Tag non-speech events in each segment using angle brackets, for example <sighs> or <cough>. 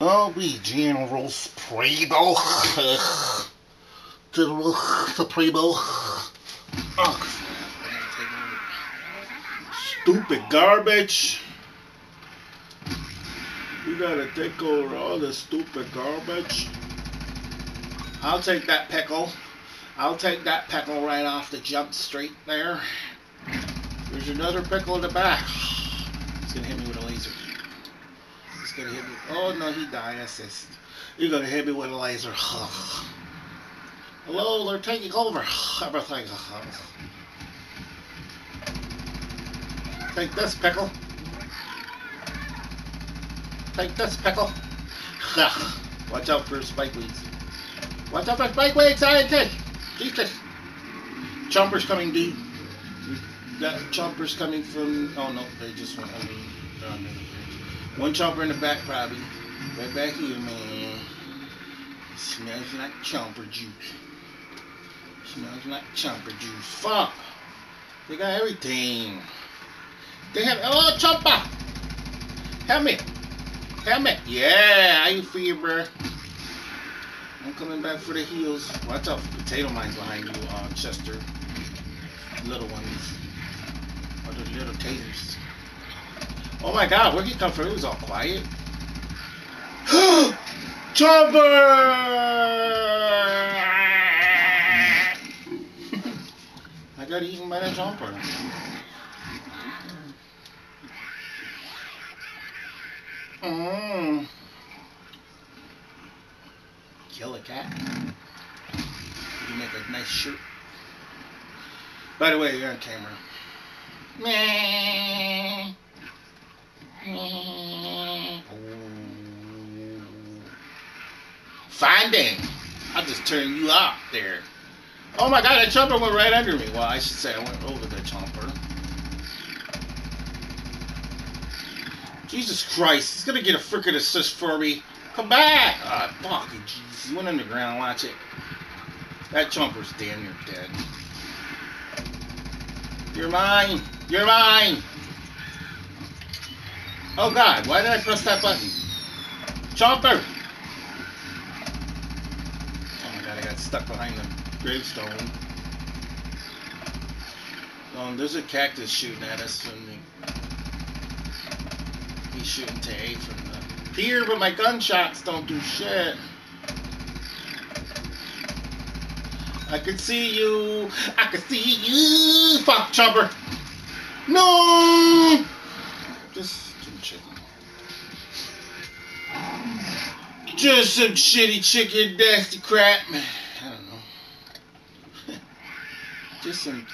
I'll be General Spraybo. General Supremo. Oh. Stupid garbage. You gotta take over all this stupid garbage. I'll take that pickle. I'll take that pickle right off the jump street there. There's another pickle in the back. He's gonna hit me with a laser. He's gonna hit me. Oh no, he died. Assist. You're gonna hit me with a laser. <sighs> Hello, they're taking over <sighs> everything. <sighs> Take this pickle. Take this pickle. Watch out for spike weeds. Watch out for spike weeds, scientist! Jesus! Chompers coming, dude. Got chompers coming from. Oh no, they just went under. under the One chomper in the back, probably. Right back here, man. Smells like chomper juice. Smells like chomper juice. Fuck! They got everything. They have. Oh, chomper! Help me! Help me! Yeah, how you feel, bro? I'm coming back for the heels. Watch out for potato mines behind you, uh, Chester. Little ones. Or the little taters. Oh my god, where'd he come from? It was all quiet. <gasps> Chopper! <laughs> I got eaten by that jumper. Mmm kill a cat. You make a nice shirt. By the way, you're on camera. Meh. Finding. I'll just turned you off there. Oh my god, that chomper went right under me. Well, I should say I went over the chomper. Jesus Christ, he's gonna get a freaking assist for me. Come back! Ah, oh, fucking Jesus. He went underground, watch it. That chomper's damn near dead. You're mine! You're mine! Oh god, why did I press that button? Chomper! Oh my god, I got stuck behind the gravestone. Um, there's a cactus shooting at us from the... He's shooting to A from the here, but my gunshots don't do shit. I can see you. I can see you. Fuck, chopper. No! Just some shitty chicken, nasty crap. I don't know. <laughs> Just some.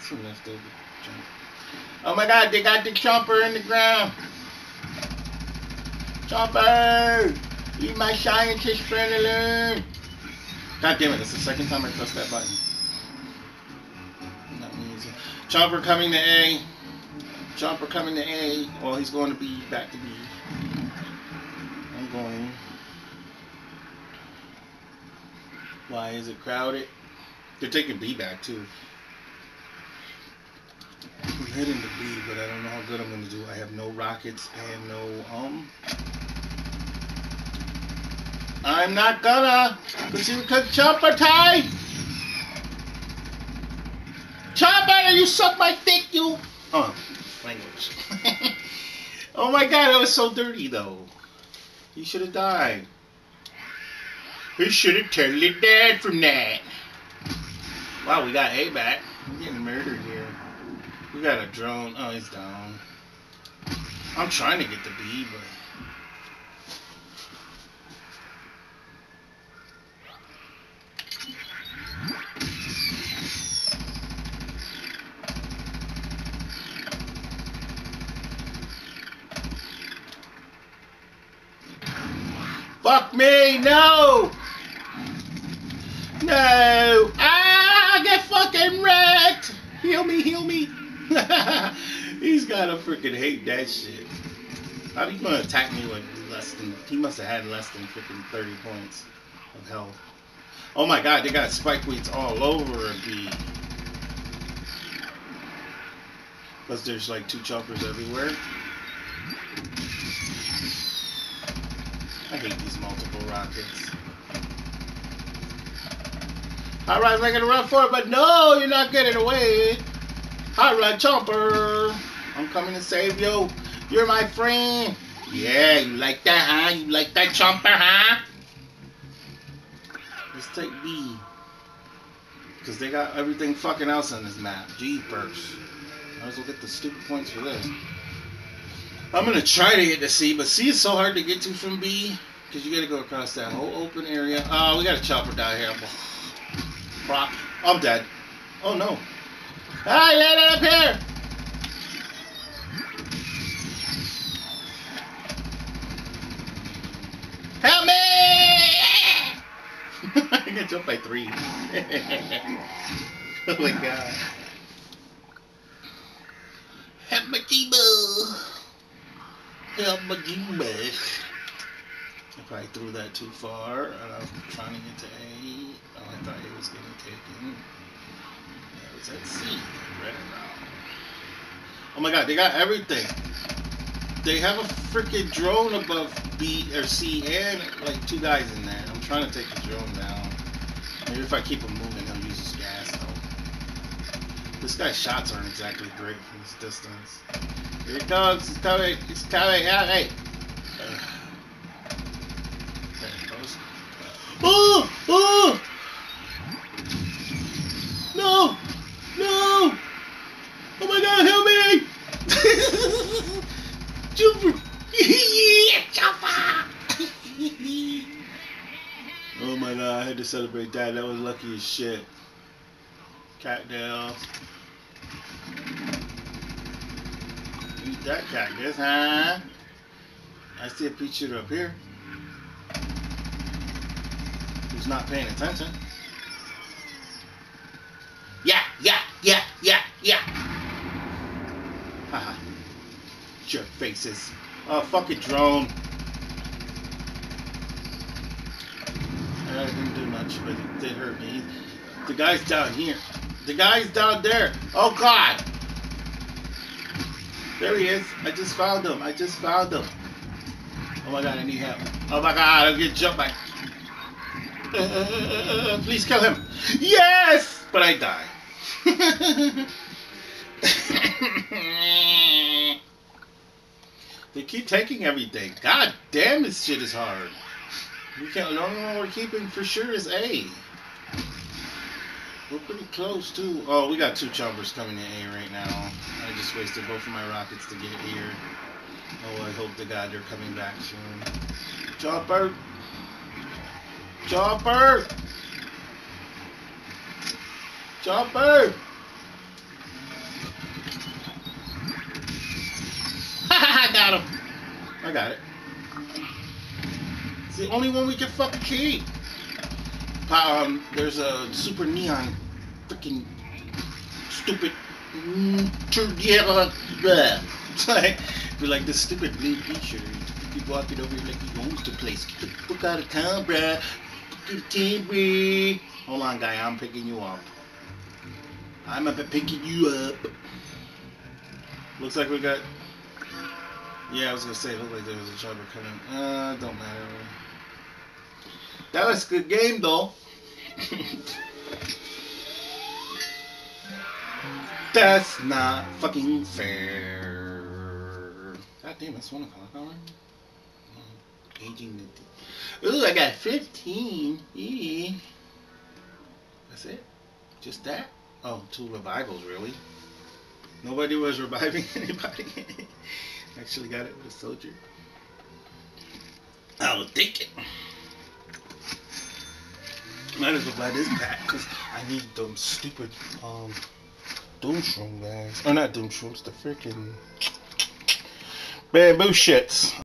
Some leftover junk. Oh my god, they got the chomper in the ground. Chomper! Leave my scientist friend alone. God damn it, it's the second time I pressed that button. Not easy. Chomper coming to A. Chomper coming to A. Well, he's going to B, back to B. Going. Why is it crowded? They're taking B back too. I'm heading to B, but I don't know how good I'm to do. I have no rockets and no, um... I'm not gonna, because you could chopper tie. Chopper, you suck my dick, you. Oh, language. <laughs> oh my god, that was so dirty, though. He should have died. He should have totally died from that. Wow, we got A back. I'm getting murdered here. We got a drone. Oh, he's down. I'm trying to get the B, but... Fuck me, no! No! Ah, get fucking wrecked! Heal me, heal me! <laughs> He's gotta freaking hate that shit. How you gonna attack me with less than? He must have had less than freaking 30 points of health. Oh my god, they got spike weeds all over B. Plus there's like two choppers everywhere. Hate these multiple rockets. Alright, making a run for it, but no, you're not getting away. Alright, Chomper. I'm coming to save you. You're my friend. Yeah, you like that, huh? You like that, Chomper, huh? Let's take B. Because they got everything fucking else on this map. Jeepers. Might as well get the stupid points for this. I'm gonna try to get to C, but C is so hard to get to from B. Because you gotta go across that whole open area. Oh, we got a chopper down here. Prop. I'm dead. Oh no. Ah, I landed up here! Help me! <laughs> I got jumped by three. <laughs> oh my god. Help my Gimba! Help my Gimba! I probably threw that too far, and I was trying to get to A. Oh, I thought it was getting taken. That was at C. Right around. Oh my god, they got everything. They have a freaking drone above B or C and like two guys in there. I'm trying to take the drone down. Maybe if I keep him moving, he'll use his gas though. This guy's shots aren't exactly great from this distance. It comes. It's coming. Yeah, hey. There it goes. Oh! Oh! No! No! Oh my god, help me! <laughs> Jumper! yeah, Jumper! oh my god, I had to celebrate that. That was lucky as shit. Cactus. Eat that cactus, huh? I see a pea shooter up here. Who's not paying attention? Yeah, yeah, yeah, yeah, yeah. Haha. Jerk faces. Oh, fuck fucking drone. I didn't do much, but it did hurt me. The guy's down here. The guy's down there. Oh, God. There he is. I just found him. I just found him. Oh, my God. I need help. Oh, my God. I'm getting jumped by... Uh, uh, uh, please kill him. Yes! But I die. they keep taking everything. God damn, this shit is hard. We can't. The only one we're keeping for sure is A. We're pretty close too. Oh, we got two choppers coming in A right now. I just wasted both of my rockets to get here. Oh, I hope to God they're coming back soon. Chopper! Chopper! Chopper! <laughs> I got him. I got it. It's the only one we can fucking keep. Um, there's a super neon, freaking stupid. <laughs> Like, be like this stupid blue. You keep walking over here like he owns the place. Get the fuck out of town, bruh. Fucking. Hold on, guy. I'm picking you up. I'm up picking you up. Looks like we got. Yeah, I was gonna say, it looked like there was a chopper coming. Uh, don't matter. That was a good game, though. That's not fucking fair. God damn, it's one o'clock already. Ooh, I got 15. Eee. That's it? Just that? Oh, two revivals, really? Nobody was reviving <laughs> anybody. Actually got it with a soldier. I'll take it. Might as well buy this pack because I need them stupid um doom shroom guys. Or not doom shrooms, the freaking bamboo shits.